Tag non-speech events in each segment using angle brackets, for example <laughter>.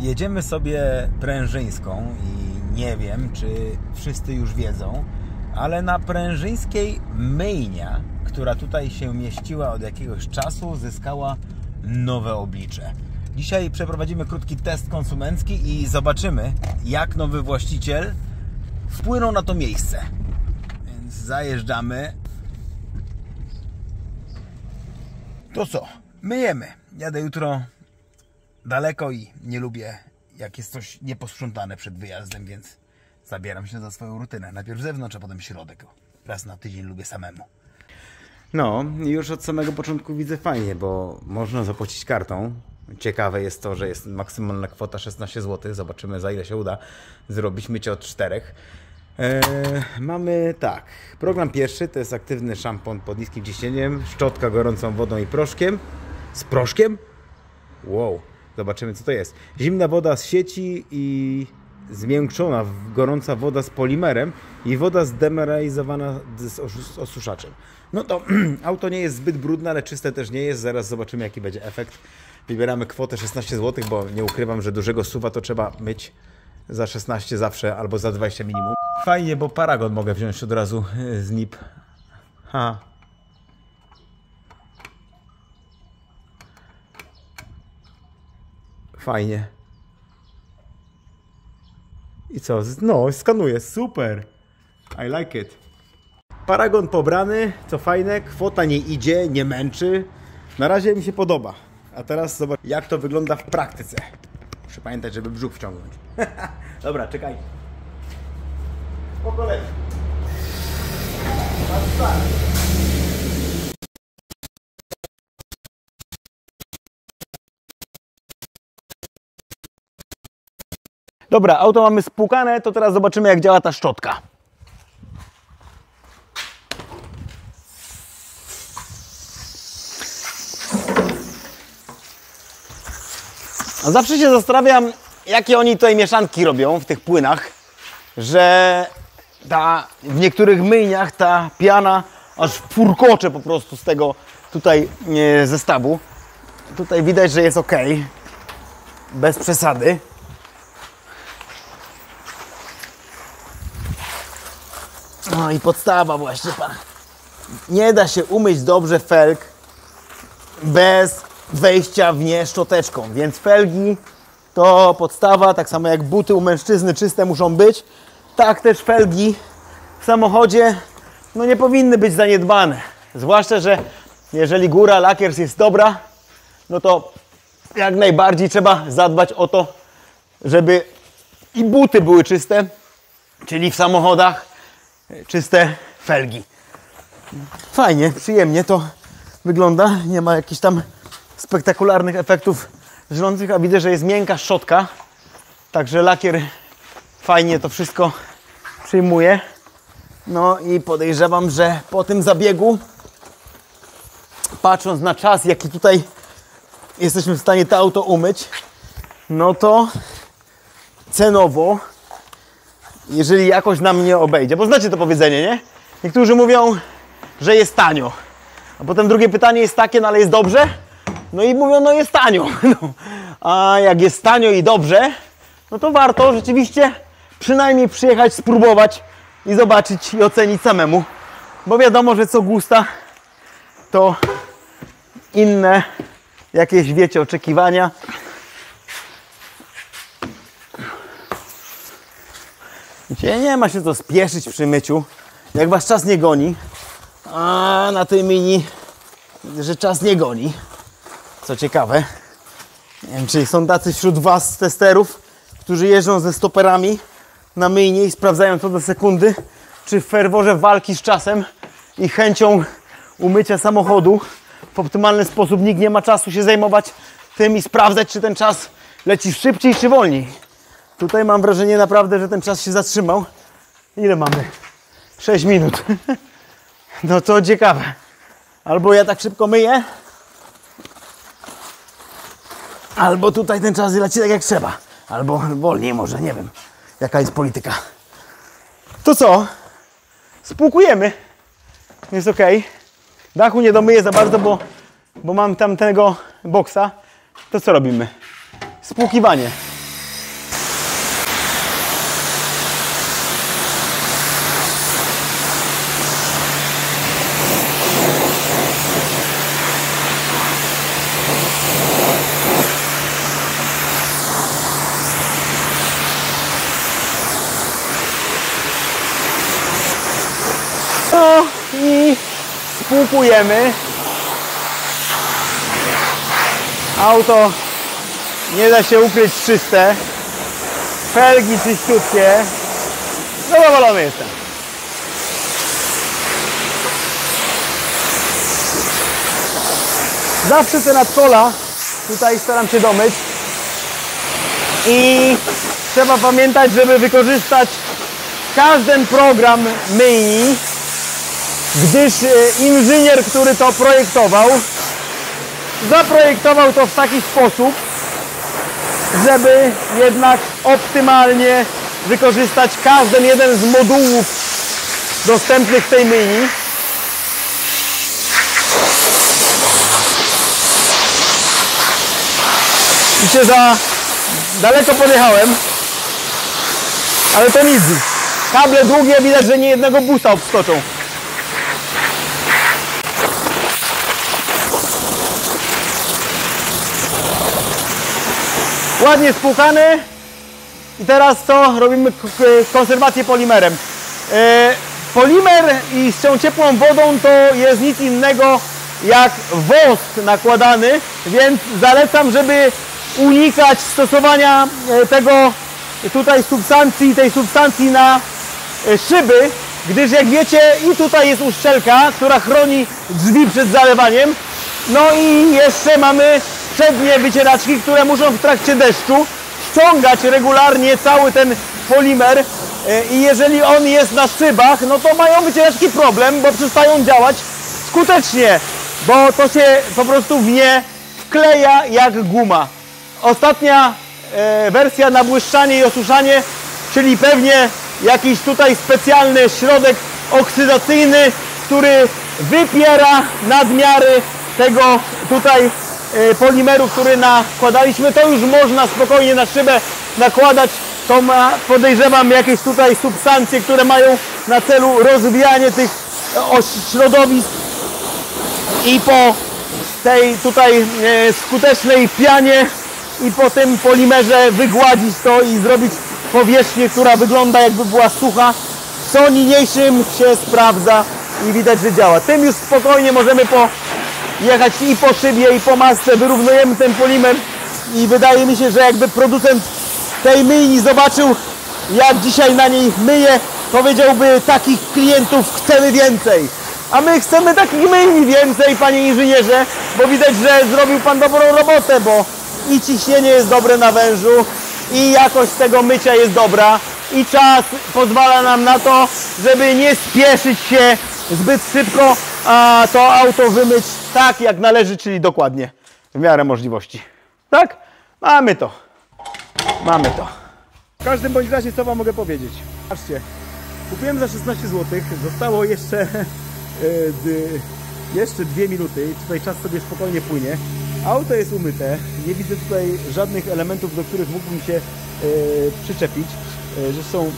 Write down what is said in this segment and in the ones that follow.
Jedziemy sobie prężyńską i nie wiem, czy wszyscy już wiedzą, ale na prężyńskiej myjnia, która tutaj się mieściła od jakiegoś czasu, zyskała nowe oblicze. Dzisiaj przeprowadzimy krótki test konsumencki i zobaczymy, jak nowy właściciel wpłynął na to miejsce. Więc zajeżdżamy. To co? Myjemy. Jadę jutro daleko i nie lubię, jak jest coś nieposprzątane przed wyjazdem, więc zabieram się za swoją rutynę. Najpierw zewnątrz, a potem środek. Raz na tydzień lubię samemu. No, już od samego początku widzę fajnie, bo można zapłacić kartą. Ciekawe jest to, że jest maksymalna kwota 16 zł. Zobaczymy za ile się uda zrobić mycie od czterech. Eee, mamy tak, program pierwszy to jest aktywny szampon pod niskim ciśnieniem, szczotka gorącą wodą i proszkiem. Z proszkiem? Wow, zobaczymy co to jest. Zimna woda z sieci i zmiękczona gorąca woda z polimerem i woda zdemineralizowana z osu- osuszaczem. No to <clears throat> auto nie jest zbyt brudne, ale czyste też nie jest. Zaraz zobaczymy jaki będzie efekt. Wybieramy kwotę 16 zł, bo nie ukrywam, że dużego suwa to trzeba myć za 16 zawsze albo za 20 minimum. Fajnie, bo paragon mogę wziąć od razu y, z NIP. Ha. Fajnie. I co? No, skanuje, super. I like it. Paragon pobrany, co fajne, kwota nie idzie, nie męczy. Na razie mi się podoba. A teraz zobacz, jak to wygląda w praktyce. Muszę pamiętać, żeby brzuch wciągnąć. <laughs> Dobra, czekaj. Po kolei. Dobra, auto mamy spłukane, to teraz zobaczymy jak działa ta szczotka. A zawsze się zastanawiam, jakie oni tutaj mieszanki robią w tych płynach, że ta, w niektórych myjniach ta piana aż furkocze po prostu z tego tutaj e, zestawu. Tutaj widać, że jest ok, bez przesady. No i podstawa właśnie. pa. Nie da się umyć dobrze felg bez wejścia w nie szczoteczką, więc felgi to podstawa, tak samo jak buty u mężczyzny czyste muszą być, tak też felgi w samochodzie no nie powinny być zaniedbane. Zwłaszcza, że jeżeli góra lakiers jest dobra, no to jak najbardziej trzeba zadbać o to, żeby i buty były czyste, czyli w samochodach czyste felgi. Fajnie, przyjemnie to wygląda. Nie ma jakichś tam spektakularnych efektów żrących, a widzę, że jest miękka szczotka. Także lakier fajnie to wszystko przyjmuje. No i podejrzewam, że po tym zabiegu, patrząc na czas, jaki tutaj jesteśmy w stanie to auto umyć, no to cenowo jeżeli jakoś nam nie obejdzie. Bo znacie to powiedzenie, nie? Niektórzy mówią, że jest tanio. A potem drugie pytanie jest takie, no ale jest dobrze? No i mówią, no jest tanio. <laughs> No. A jak jest tanio i dobrze, no to warto rzeczywiście przynajmniej przyjechać, spróbować i zobaczyć i ocenić samemu. Bo wiadomo, że co gusta, to inne jakieś, wiecie, oczekiwania. Nie ma się co spieszyć przy myciu, jak was czas nie goni. A na tej mini, że czas nie goni. Co ciekawe, nie wiem, czy są tacy wśród was testerów, którzy jeżdżą ze stoperami na myjnie i sprawdzają co do sekundy, czy w ferworze walki z czasem i chęcią umycia samochodu w optymalny sposób nikt nie ma czasu się zajmować tym i sprawdzać, czy ten czas leci szybciej czy wolniej. Tutaj mam wrażenie naprawdę, że ten czas się zatrzymał. Ile mamy? 6 minut. <laughs> No to ciekawe. Albo ja tak szybko myję, albo tutaj ten czas leci tak jak trzeba. Albo wolniej może, nie wiem. Jaka jest polityka. To co? Spłukujemy. Jest ok. Dachu nie domyję za bardzo, bo, bo mam tamtego boksa. To co robimy? Spłukiwanie. Kupujemy. Auto nie da się ukryć czyste. Felgi czyściutkie. Zadowolony jestem. Zawsze te nadkola tutaj staram się domyć. I trzeba pamiętać, żeby wykorzystać każdy program myjni, gdyż e, inżynier, który to projektował, zaprojektował to w taki sposób, żeby jednak optymalnie wykorzystać każdy jeden z modułów dostępnych w tej myjni. I się za daleko podjechałem, ale to nic. Kable długie, widać, że nie jednego busa obskoczą. Ładnie spłukany. I teraz co? Robimy konserwację polimerem. E, polimer i z tą ciepłą wodą to jest nic innego jak wosk nakładany, więc zalecam, żeby unikać stosowania e, tego tutaj substancji, tej substancji na e, szyby, gdyż jak wiecie i tutaj jest uszczelka, która chroni drzwi przed zalewaniem. No i jeszcze mamy przednie wycieraczki, które muszą w trakcie deszczu ściągać regularnie cały ten polimer e, i jeżeli on jest na szybach, no to mają wycieraczki problem, bo przestają działać skutecznie, bo to się po prostu w nie wkleja jak guma. Ostatnia e, wersja na błyszczanie i osuszanie, czyli pewnie jakiś tutaj specjalny środek oksydacyjny, który wypiera nadmiary tego tutaj polimeru, który nakładaliśmy, to już można spokojnie na szybę nakładać. To ma, podejrzewam, jakieś tutaj substancje, które mają na celu rozwijanie tych e, środowisk i po tej tutaj e, skutecznej pianie i po tym polimerze wygładzić to i zrobić powierzchnię, która wygląda jakby była sucha, co niniejszym się sprawdza i widać, że działa. Tym już spokojnie możemy pojechać i po szybie i po masce, wyrównujemy ten polimer i wydaje mi się, że jakby producent tej myjni zobaczył jak dzisiaj na niej myję, powiedziałby takich klientów chcemy więcej. A my chcemy takich myjni więcej, panie inżynierze, bo widać, że zrobił pan dobrą robotę, bo i ciśnienie jest dobre na wężu, i jakość tego mycia jest dobra, i czas pozwala nam na to, żeby nie spieszyć się zbyt szybko, a to auto wymyć tak, jak należy, czyli dokładnie, w miarę możliwości. Tak? Mamy to. Mamy to. W każdym bądź razie co Wam mogę powiedzieć? Patrzcie, kupiłem za 16 zł, zostało jeszcze, <laughs> d- jeszcze 2 minuty, tutaj czas sobie spokojnie płynie. Auto jest umyte, nie widzę tutaj żadnych elementów, do których mógłbym się e, przyczepić. Zresztą e,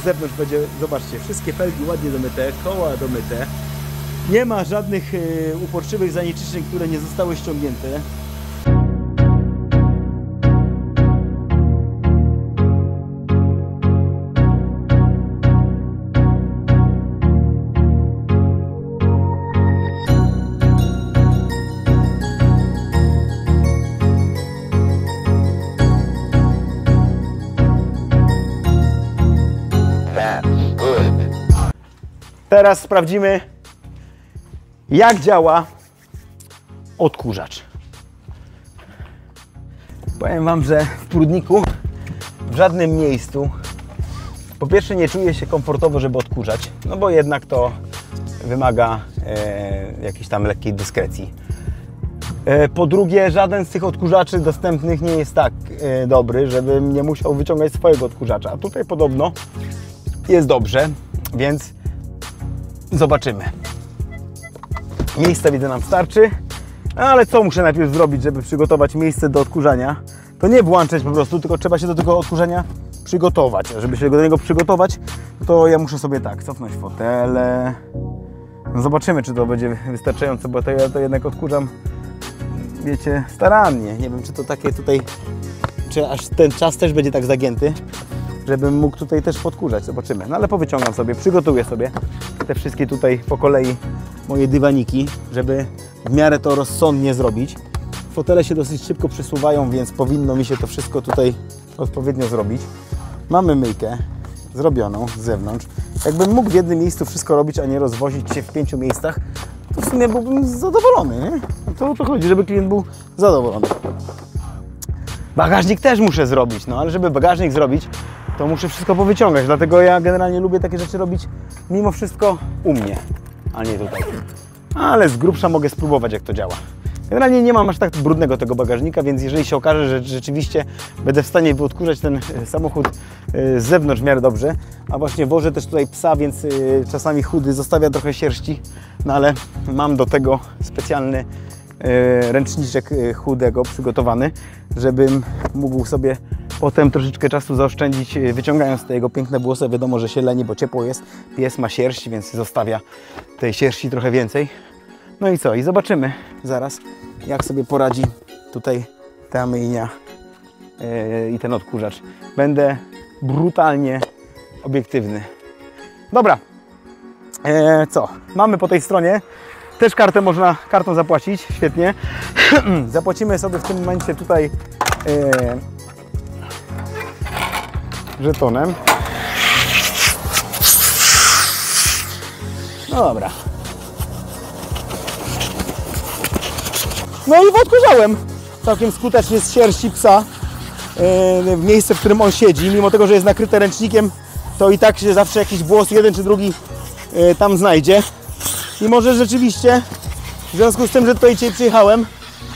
z zewnątrz będzie, zobaczcie, wszystkie felgi ładnie domyte, koła domyte. Nie ma żadnych e, uporczywych zanieczyszczeń, które nie zostały ściągnięte. Teraz sprawdzimy, jak działa odkurzacz. Powiem Wam, że w prudniku w żadnym miejscu po pierwsze nie czuję się komfortowo, żeby odkurzać, no bo jednak to wymaga e, jakiejś tam lekkiej dyskrecji. E, po drugie, żaden z tych odkurzaczy dostępnych nie jest tak e, dobry, żebym nie musiał wyciągać swojego odkurzacza. A tutaj podobno jest dobrze, więc Zobaczymy. Miejsca widzę nam starczy, ale co muszę najpierw zrobić, żeby przygotować miejsce do odkurzania? To nie włączać po prostu, tylko trzeba się do tego odkurzania przygotować. Żeby się do niego przygotować, to ja muszę sobie tak, cofnąć fotele. No zobaczymy, czy to będzie wystarczające, bo to ja to jednak odkurzam, wiecie, starannie. Nie wiem, czy to takie tutaj, czy aż ten czas też będzie tak zagięty, żebym mógł tutaj też podkurzać. Zobaczymy. No ale powyciągam sobie, przygotuję sobie te wszystkie tutaj po kolei moje dywaniki, żeby w miarę to rozsądnie zrobić. Fotele się dosyć szybko przesuwają, więc powinno mi się to wszystko tutaj odpowiednio zrobić. Mamy myjkę zrobioną z zewnątrz. Jakbym mógł w jednym miejscu wszystko robić, a nie rozwozić się w pięciu miejscach, to w sumie byłbym zadowolony. Nie? No to o to chodzi, żeby klient był zadowolony. Bagażnik też muszę zrobić, no ale żeby bagażnik zrobić, to muszę wszystko powyciągać. Dlatego ja generalnie lubię takie rzeczy robić mimo wszystko u mnie, a nie tutaj. Ale z grubsza mogę spróbować, jak to działa. Generalnie nie mam aż tak brudnego tego bagażnika, więc jeżeli się okaże, że rzeczywiście będę w stanie wyodkurzać ten e, samochód e, z zewnątrz w miarę dobrze, a właśnie wożę też tutaj psa, więc e, czasami chudy zostawia trochę sierści, no ale mam do tego specjalny ręczniczek chudego przygotowany, żebym mógł sobie potem troszeczkę czasu zaoszczędzić, e, wyciągając te jego piękne włosy. Wiadomo, że się leni, bo ciepło jest. Pies ma sierść, więc zostawia tej sierści trochę więcej. No i co? I zobaczymy zaraz, jak sobie poradzi tutaj ta myjnia e, i ten odkurzacz. Będę brutalnie obiektywny. Dobra, e, co? Mamy po tej stronie też kartę można kartą zapłacić, świetnie. <clears throat> Zapłacimy sobie w tym momencie tutaj żetonem. No dobra. No i odkurzałem całkiem skutecznie z sierści psa e, w miejsce, w którym on siedzi. Mimo tego, że jest nakryte ręcznikiem, to i tak się zawsze jakiś włos, jeden czy drugi e, tam znajdzie. I może rzeczywiście, w związku z tym, że tutaj dzisiaj przyjechałem,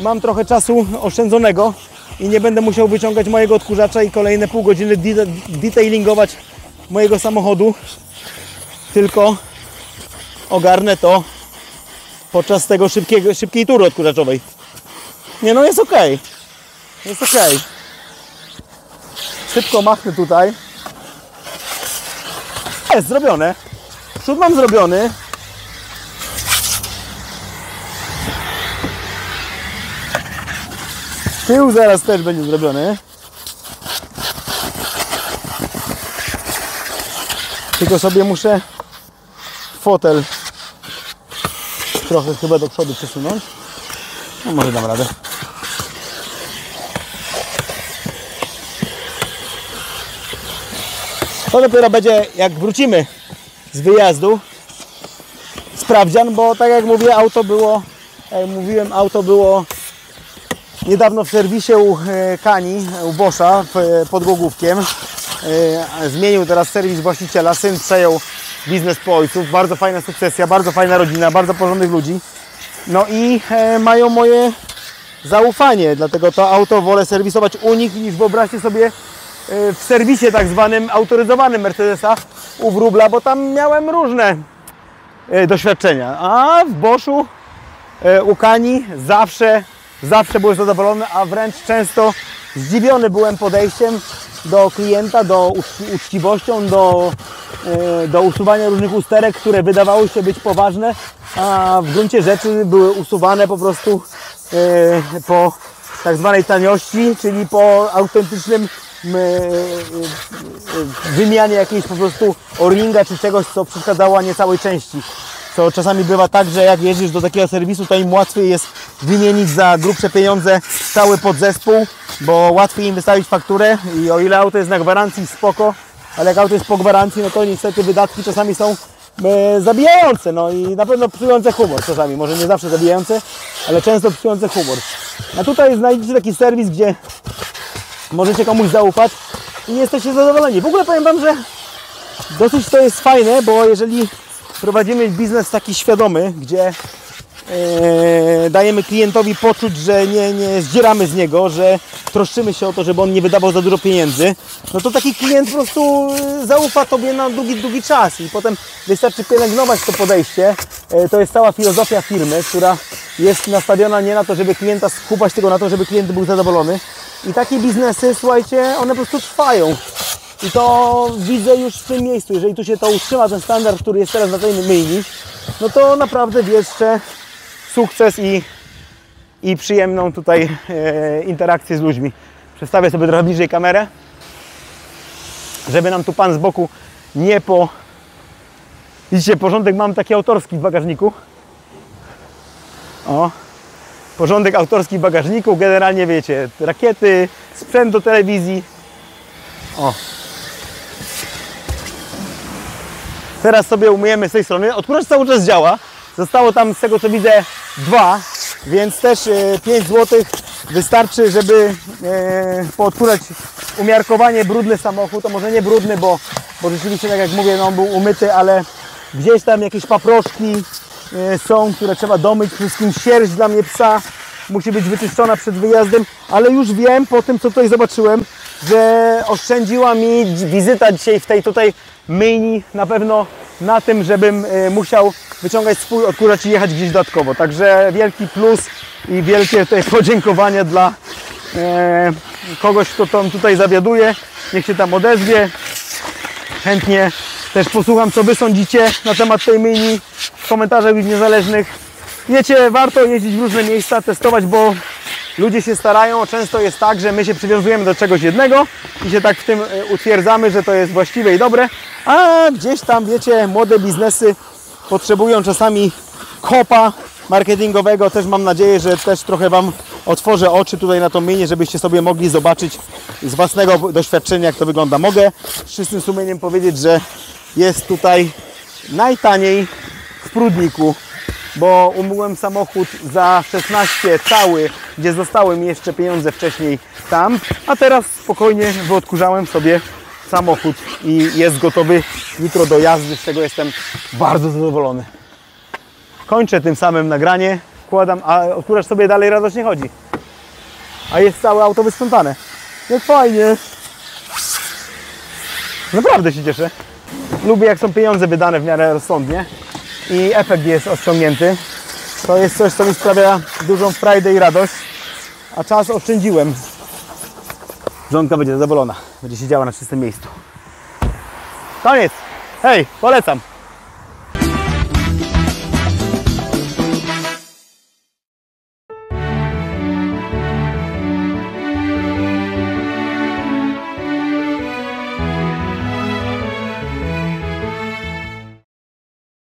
mam trochę czasu oszczędzonego i nie będę musiał wyciągać mojego odkurzacza i kolejne pół godziny de- detailingować mojego samochodu, tylko ogarnę to podczas tego szybkiego, szybkiej tury odkurzaczowej. Nie no, jest ok. Jest ok. Szybko machnę tutaj. Jest zrobione. Przód mam zrobiony. Tył zaraz też będzie zrobiony. Tylko sobie muszę fotel trochę chyba do przodu przesunąć. No może dam radę. To dopiero będzie jak wrócimy z wyjazdu sprawdzian, bo tak jak mówię, auto było, jak mówiłem, auto było niedawno w serwisie u e, Kani, u Boscha e, pod Głogówkiem. E, Zmienił teraz serwis właściciela, syn przejął biznes po ojców. Bardzo fajna sukcesja, bardzo fajna rodzina, bardzo porządnych ludzi. No i e, mają moje zaufanie, dlatego to auto wolę serwisować u nich niż wyobraźcie sobie e, w serwisie tak zwanym autoryzowanym Mercedesa u Wróbla, bo tam miałem różne e, doświadczenia. A w Boschu e, u Kani zawsze, zawsze byłem zadowolony, a wręcz często zdziwiony byłem podejściem do klienta, do uczci- uczciwością, do, e, do usuwania różnych usterek, które wydawały się być poważne, a w gruncie rzeczy były usuwane po prostu e, po tak zwanej taniości, czyli po autentycznym e, wymianie jakiejś po prostu o-ringa czy czegoś, co przeszkadzało, a nie całej części. Co czasami bywa tak, że jak jeździsz do takiego serwisu, to im łatwiej jest wymienić za grubsze pieniądze cały podzespół, bo łatwiej im wystawić fakturę i o ile auto jest na gwarancji, spoko, ale jak auto jest po gwarancji, no to niestety wydatki czasami są e, zabijające, no i na pewno psujące humor czasami, może nie zawsze zabijające, ale często psujące humor. A tutaj znajdziecie taki serwis, gdzie możecie komuś zaufać i jesteście zadowoleni. W ogóle powiem Wam, że dosyć to jest fajne, bo jeżeli prowadzimy biznes taki świadomy, gdzie e, dajemy klientowi poczuć, że nie, nie zdzieramy z niego, że troszczymy się o to, żeby on nie wydawał za dużo pieniędzy, no to taki klient po prostu e, zaufa Tobie na długi, długi czas i potem wystarczy pielęgnować to podejście. E, to jest cała filozofia firmy, która jest nastawiona nie na to, żeby klienta skupać, tylko na to, żeby klient był zadowolony. I takie biznesy, słuchajcie, one po prostu trwają. I to widzę już w tym miejscu. Jeżeli tu się to utrzyma, ten standard, który jest teraz na tej myjni, no to naprawdę wieszczę sukces i, i przyjemną tutaj e, interakcję z ludźmi. Przestawię sobie trochę bliżej kamerę, żeby nam tu pan z boku nie po... Widzicie, porządek mam taki autorski w bagażniku. O, porządek autorski w bagażniku, generalnie wiecie, rakiety, sprzęt do telewizji. O. Teraz sobie umyjemy z tej strony. Odkurzacz cały czas działa. Zostało tam z tego co widzę dwa, więc też 5 zł wystarczy, żeby e, poodkurać umiarkowanie brudny samochód. To może nie brudny, bo, bo rzeczywiście tak jak mówię, no, on był umyty, ale gdzieś tam jakieś paproszki e, są, które trzeba domyć. Przede wszystkim sierść dla mnie psa musi być wyczyszczona przed wyjazdem, ale już wiem po tym, co tutaj zobaczyłem, że oszczędziła mi wizyta dzisiaj w tej tutaj myjni na pewno na tym, żebym e, musiał wyciągać swój odkurzacz i jechać gdzieś dodatkowo. Także wielki plus i wielkie tutaj <laughs> podziękowania dla e, kogoś, kto tam tutaj zawiaduje. Niech się tam odezwie. Chętnie też posłucham, co Wy sądzicie na temat tej myjni w komentarzach już niezależnych. Wiecie, warto jeździć w różne miejsca, testować, bo ludzie się starają. Często jest tak, że my się przywiązujemy do czegoś jednego i się tak w tym e, utwierdzamy, że to jest właściwe i dobre, a gdzieś tam, wiecie, młode biznesy potrzebują czasami kopa marketingowego. Też mam nadzieję, że też trochę Wam otworzę oczy tutaj na to myjnie, żebyście sobie mogli zobaczyć z własnego doświadczenia, jak to wygląda. Mogę z czystym sumieniem powiedzieć, że jest tutaj najtaniej w Prudniku, bo umyłem samochód za 16 cały, gdzie zostały mi jeszcze pieniądze wcześniej tam, a teraz spokojnie wyodkurzałem sobie samochód i jest gotowy jutro do jazdy, z czego jestem bardzo zadowolony. Kończę tym samym nagranie, wkładam, a odkurzacz sobie dalej radośnie chodzi. A jest całe auto wysprzątane. Jak fajnie. Naprawdę się cieszę. Lubię jak są pieniądze wydane w miarę rozsądnie i efekt jest osiągnięty. To jest coś, co mi sprawia dużą frajdę i radość, a czas oszczędziłem. Żonka będzie zadowolona, będzie siedziała na czystym miejscu. Koniec. Hej, polecam.